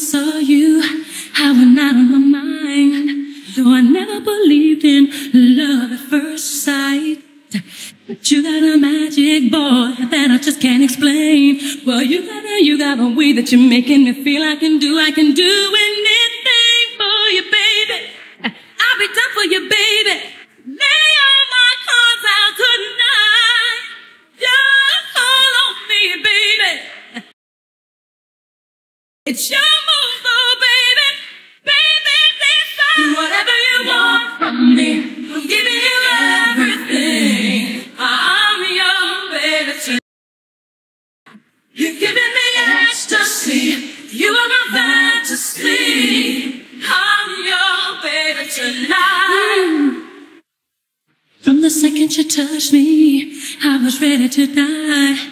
saw you, I went out of my mind. Though I never believed in love at first sight. But you got a magic boy that I just can't explain. Well, you got a, you got a way that you're making me feel I can do, I can do anything for you, baby. I'll be done for you, baby. Lay all my cards out tonight. Just call on me, baby. It's your From the second you touched me, I was ready to die.